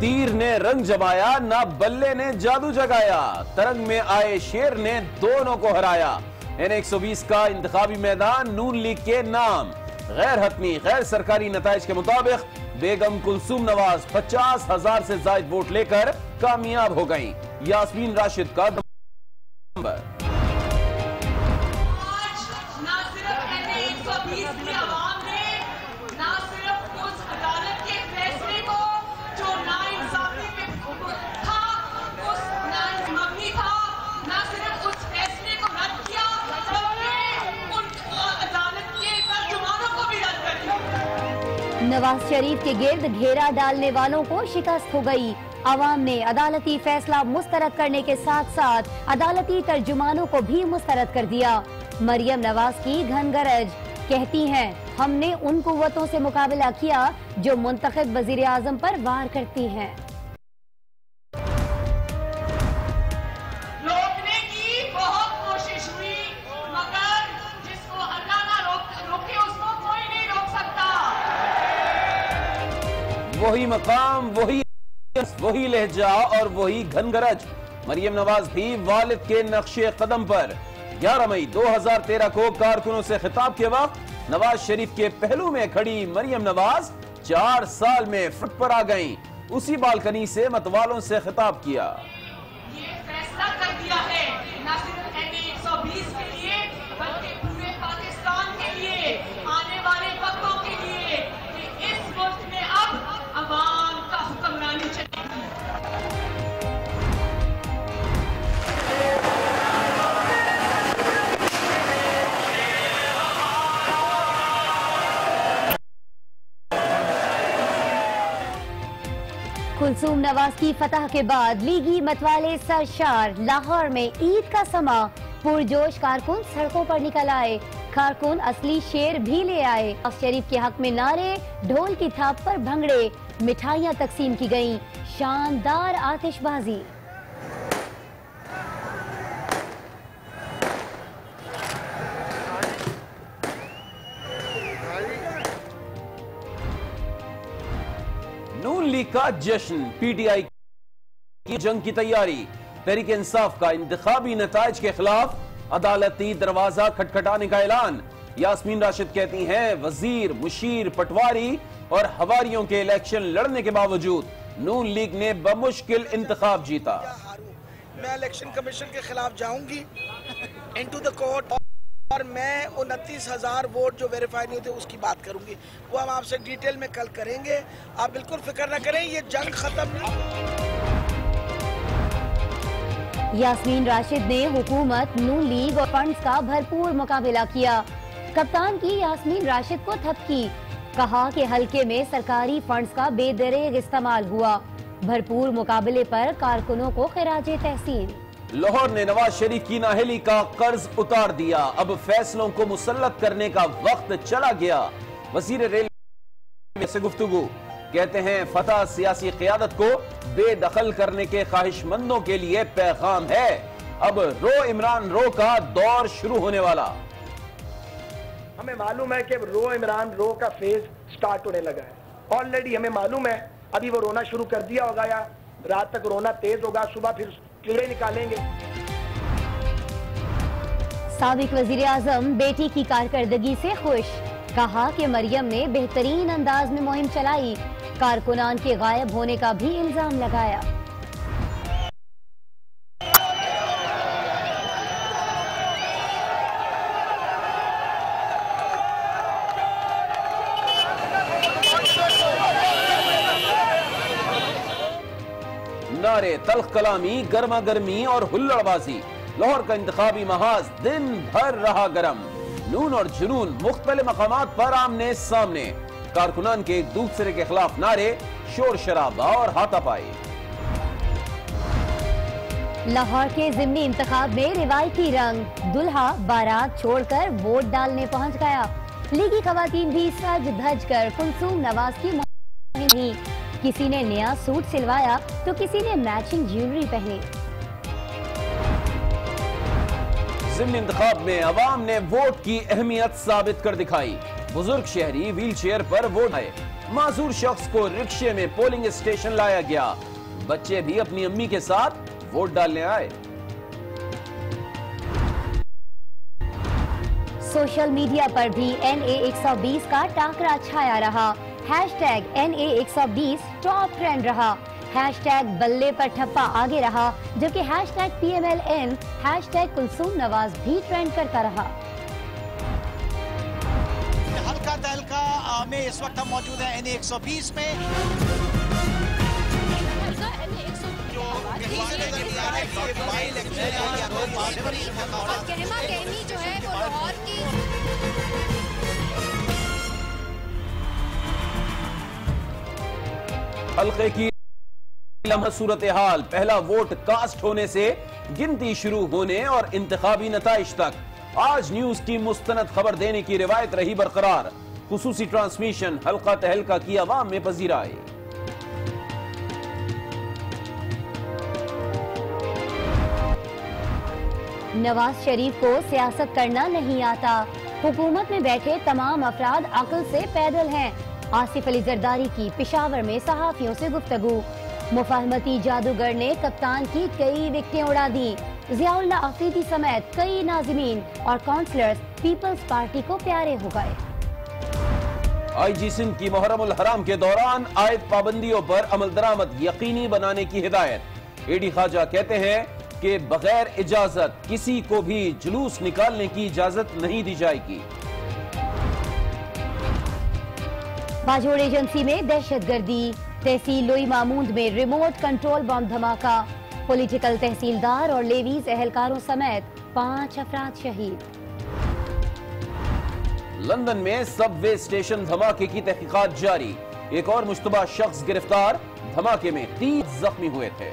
तीर ने रंग जमाया, ना बल्ले ने जादू जगाया। तरंग में आए शेर ने दोनों को हराया। एन 120 का इंतखाबी मैदान नून लीग के नाम। गैर हतमी, गैर सरकारी नतज के मुताबिक बेगम कुलसुम नवाज़ पचास हज़ार से जायद वोट लेकर कामयाब हो गईं। यासमीन राशिद का नंबर। नवाज़ शरीफ के गिर्द घेरा डालने वालों को शिकस्त हो गई। आवाम ने अदालती फैसला मुस्तरद करने के साथ साथ अदालती तर्जुमानों को भी मुस्तरद कर दिया। मरियम नवाज़ की घन गरज कहती हैं, हमने उन कुतों से मुकाबला किया जो मुंतब वज़ीर आज़म आरोप वार करती हैं। वही मकाम, वही वही लहजा और वही घनगरज। मरियम नवाज़ भी वालिद के नक्शे कदम पर। 11 मई 2013 को कारकुनों से खिताब के वक्त नवाज़ शरीफ के पहलू में खड़ी मरियम नवाज़ चार साल में फुट पर आ गईं। उसी बालकनी से मतवालों से खिताब किया। ये फैसला कर दिया है, न सिर्फ़ 120 के लिए, बल्कि कुलसूम नवाज़ की फतह के बाद लीगी मतवाले सरशार, लाहौर में ईद का समा। पुरजोश कारकुन सड़कों पर निकल आए। कारकुन असली शेर भी ले आए। शरीफ के हक में नारे, ढोल की थाप पर भंगड़े। मिठाइयाँ तकसीम की गई शानदार आतिशबाजी। नून लीग का जश्न, पीटीआई की जंग की तैयारी, तहरीक इंसाफ का इंतखाबी नतज के खिलाफ अदालती दरवाज़ा खटखटाने का ऐलान। यासमीन राशिद कहती हैं, वज़ीर, मुशीर, पटवारी और हवारियों के इलेक्शन लड़ने के बावजूद नून लीग ने बमुश्किल इंतखाब जीता। मैं इलेक्शन कमीशन के खिलाफ जाऊँगी। इनटू द कोर्ट और मैं उनतीस हज़ार वोट जो वेरीफाई नहीं थे, उसकी बात करूँगी। वो हम आपसे डिटेल में कल करेंगे। आप बिल्कुल फ़िक्र ना करें, ये जंग खत्म नहीं यास्मीन राशिद ने हुकूमत नून लीग और फंड्स का भरपूर मुकाबला किया। कप्तान की यास्मीन राशिद को थपकी। कहा कि हल्के में सरकारी फंड्स का बेदरेग इस्तेमाल हुआ। भरपूर मुकाबले पर कारकुनों को खराज तहसीन। लाहौर ने नवाज़ शरीफ की नाहली का कर्ज उतार दिया। अब फैसलों को मुसलत करने का वक्त चला गया। वज़ीर रेल से गुफ्तगु। कहते हैं, फतह सियासी क्यादत को बेदखल करने के ख्वाहिशमंदों के लिए पैगाम है। अब रो इमरान रो का दौर शुरू होने वाला। हमें मालूम है कि रो इमरान रो का फ़ेज़ स्टार्ट होने लगा है। ऑलरेडी हमें मालूम है, अभी वो रोना शुरू कर दिया होगा या रात तक रोना तेज होगा, सुबह फिर कीड़े निकालेंगे। सबक वज़ीर आज़म बेटी की कारकर्दगी से खुश। कहा कि मरियम ने बेहतरीन अंदाज में मुहिम चलाई। कारकुनान के गायब होने का भी इल्ज़ाम लगाया। तल्ख कलामी गर्मा गर्मी और हुल्लड़बाजी। लाहौर का इंतखाबी महाज दिन भर रहा गर्म। नून और जुनून मुख्तलिफ़ मकाम पर आमने सामने। कारकुनान के एक दूसरे के खिलाफ नारे, शोर शराबा और हाथापाई। लाहौर के जिमनी इंतखाब में रिवायती रंग, दुल्हा, बारात छोड़कर वोट डालने पहुँच गया। लीगी खवातीन भी सज धज कर कुलसूम नवाज़ की किसी ने नया सूट सिलवाया तो किसी ने मैचिंग ज्वेलरी पहनी। जिमनी इंतखाब में अवाम ने वोट की अहमियत साबित कर दिखाई। बुज़ुर्ग शहरी व्हील चेयर पर वोट आए। माजूर शख्स को रिक्शे में पोलिंग स्टेशन लाया गया। बच्चे भी अपनी अम्मी के साथ वोट डालने आए। सोशल मीडिया पर भी एन ए 120 का टाकरा छाया रहा। Hashtag N A 120 top trend रहा। हैशटैग बल्ले पर ठप्पा आगे रहा जबकि hashtag P M L N hashtag Kulsoom Nawaz भी ट्रेंड करता रहा। हल्का तहलका में इस वक्त हम मौजूद हैं एन ए एक सौ बीस में। जो है हल्के की सूरत हाल। पहला वोट कास्ट होने से गिनती शुरू होने और इंतखाबी नतज तक। आज न्यूज़ टीम मुस्तनद खबर देने की रिवायत रही बरकरार। खसूसी ट्रांसमिशन हल्का तहलका की आवाम में पजीराई। नवाज़ शरीफ को सियासत करना नहीं आता। हुकूमत में बैठे तमाम अफराद अकल से पैदल हैं। आसिफ अली जरदारी की पिशावर में सहाफियों से गुफ्तगू। मुफाहमती जादूगर ने कप्तान की कई विकटें उड़ा दी। जियाउल्ला अफरीदी समेत कई नाजमीन और काउंसलर्स पीपल्स पार्टी को प्यारे हो गए। आईजी सिंह की मुहर्रम उल हराम के दौरान आयद पाबंदियों पर अमल दरामद यकीनी बनाने की हिदायत। एडी खाजा कहते हैं कि बगैर इजाज़त किसी को भी जुलूस निकालने की इजाज़त नहीं दी जाएगी। बाजोड़ एजेंसी में दहशत गर्दी तहसील लोई मामूद में रिमोट कंट्रोल बम धमाका। पॉलिटिकल तहसीलदार और लेवीज एहलकारों समेत पाँच अफराद शहीद। लंदन में सबवे स्टेशन धमाके की तहकीकात जारी। एक और मुश्तबा शख्स गिरफ़्तार, धमाके में तीस जख्मी हुए थे।